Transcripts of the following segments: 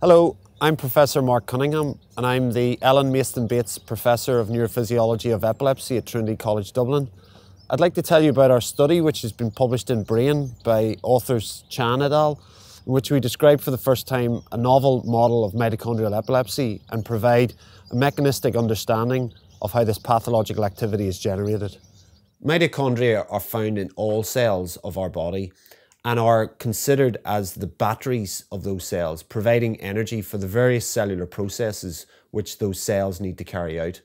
Hello, I'm Professor Mark Cunningham, and I'm the Ellen Mayston Bates Professor of Neurophysiology of Epilepsy at Trinity College Dublin. I'd like to tell you about our study, which has been published in Brain by authors Chan et al., in which we describe for the first time a novel model of mitochondrial epilepsy and provide a mechanistic understanding of how this pathological activity is generated. Mitochondria are found in all cells of our body and are considered as the batteries of those cells, providing energy for the various cellular processes which those cells need to carry out.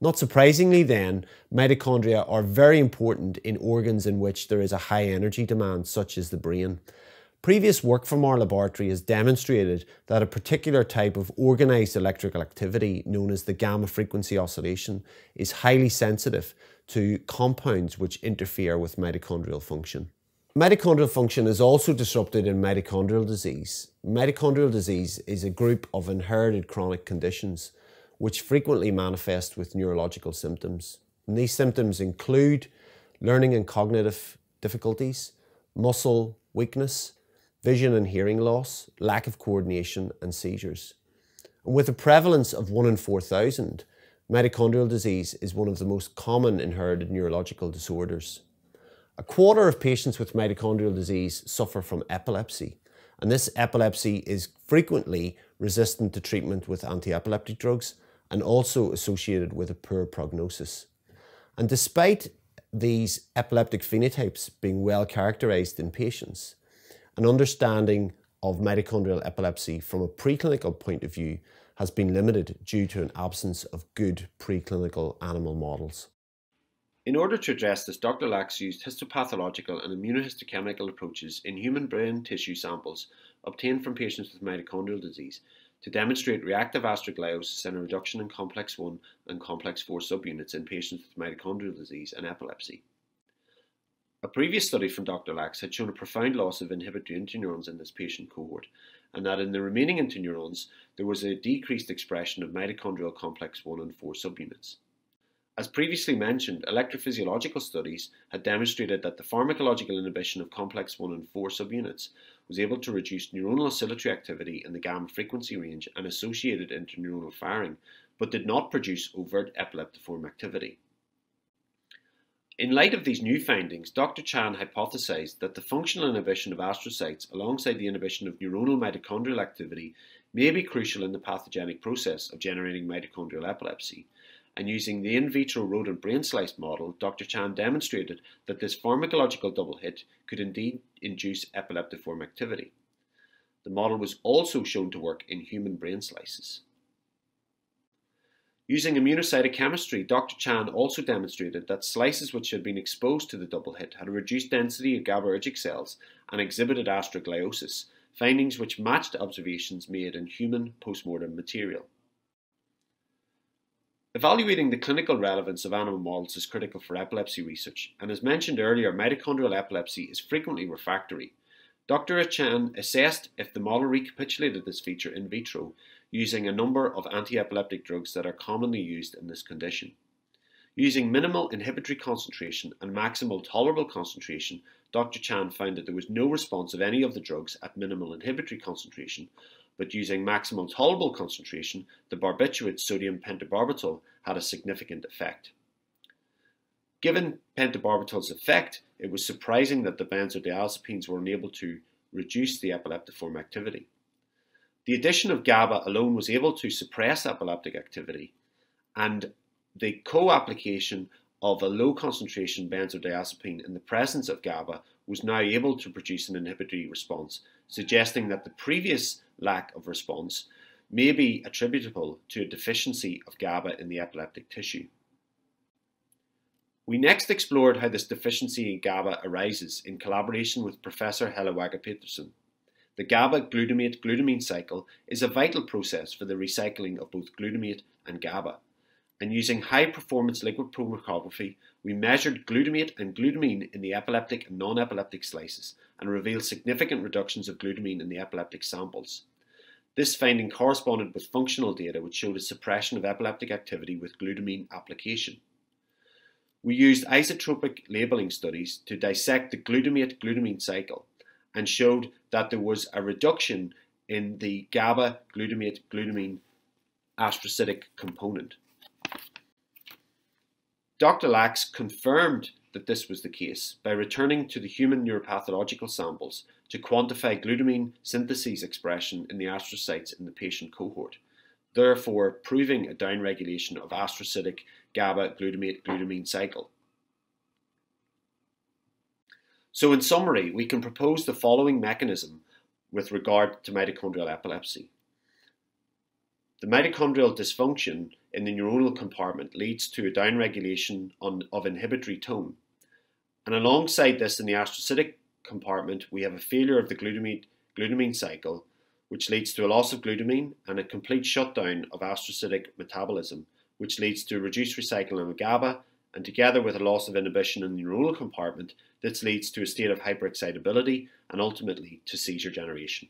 Not surprisingly, then, mitochondria are very important in organs in which there is a high energy demand, such as the brain. Previous work from our laboratory has demonstrated that a particular type of organized electrical activity, known as the gamma frequency oscillation, is highly sensitive to compounds which interfere with mitochondrial function. Mitochondrial function is also disrupted in mitochondrial disease. Mitochondrial disease is a group of inherited chronic conditions which frequently manifest with neurological symptoms. And these symptoms include learning and cognitive difficulties, muscle weakness, vision and hearing loss, lack of coordination, and seizures. And with a prevalence of 1 in 4,000, mitochondrial disease is one of the most common inherited neurological disorders. A quarter of patients with mitochondrial disease suffer from epilepsy, and this epilepsy is frequently resistant to treatment with anti-epileptic drugs and also associated with a poor prognosis. And despite these epileptic phenotypes being well characterized in patients, an understanding of mitochondrial epilepsy from a preclinical point of view has been limited due to an absence of good preclinical animal models. In order to address this, Dr. Lax used histopathological and immunohistochemical approaches in human brain tissue samples obtained from patients with mitochondrial disease to demonstrate reactive astrogliosis and a reduction in complex 1 and complex 4 subunits in patients with mitochondrial disease and epilepsy. A previous study from Dr. Lax had shown a profound loss of inhibitory interneurons in this patient cohort, and that in the remaining interneurons there was a decreased expression of mitochondrial complex 1 and 4 subunits. As previously mentioned, electrophysiological studies had demonstrated that the pharmacological inhibition of complex 1 and 4 subunits was able to reduce neuronal oscillatory activity in the gamma frequency range and associated interneuronal firing, but did not produce overt epileptiform activity. In light of these new findings, Dr. Chan hypothesized that the functional inhibition of astrocytes alongside the inhibition of neuronal mitochondrial activity may be crucial in the pathogenic process of generating mitochondrial epilepsy, and using the in vitro rodent brain slice model, Dr. Chan demonstrated that this pharmacological double hit could indeed induce epileptiform activity. The model was also shown to work in human brain slices. Using immunocytochemistry, Dr. Chan also demonstrated that slices which had been exposed to the double hit had a reduced density of GABAergic cells and exhibited astrogliosis, findings which matched observations made in human postmortem material. Evaluating the clinical relevance of animal models is critical for epilepsy research, and as mentioned earlier, mitochondrial epilepsy is frequently refractory. Dr. Chan assessed if the model recapitulated this feature in vitro using a number of anti-epileptic drugs that are commonly used in this condition. Using minimal inhibitory concentration and maximal tolerable concentration, Dr. Chan found that there was no response of any of the drugs at minimal inhibitory concentration, but using maximum tolerable concentration, the barbiturate sodium pentobarbital had a significant effect. Given pentobarbital's effect, it was surprising that the benzodiazepines were unable to reduce the epileptiform activity. The addition of GABA alone was able to suppress epileptic activity, and the co-application of a low concentration benzodiazepine in the presence of GABA was now able to produce an inhibitory response, suggesting that the previous lack of response may be attributable to a deficiency of GABA in the epileptic tissue. We next explored how this deficiency in GABA arises in collaboration with Professor Helle Waagepetersen. The GABA glutamate glutamine cycle is a vital process for the recycling of both glutamate and GABA. And using high performance liquid chromatography, we measured glutamate and glutamine in the epileptic and non epileptic slices and revealed significant reductions of glutamine in the epileptic samples. This finding corresponded with functional data which showed a suppression of epileptic activity with glutamine application. We used isotopic labeling studies to dissect the glutamate glutamine cycle and showed that there was a reduction in the GABA glutamate glutamine astrocytic component. Dr. Lax confirmed that this was the case by returning to the human neuropathological samples to quantify glutamine synthetase expression in the astrocytes in the patient cohort, therefore proving a downregulation of astrocytic GABA glutamate glutamine cycle. So, in summary, we can propose the following mechanism with regard to mitochondrial epilepsy. The mitochondrial dysfunction in the neuronal compartment leads to a downregulation on, of inhibitory tone. And alongside this, in the astrocytic compartment, we have a failure of the glutamate, glutamine cycle, which leads to a loss of glutamine and a complete shutdown of astrocytic metabolism, which leads to reduced recycling of GABA, and together with a loss of inhibition in the neuronal compartment, this leads to a state of hyperexcitability and ultimately to seizure generation.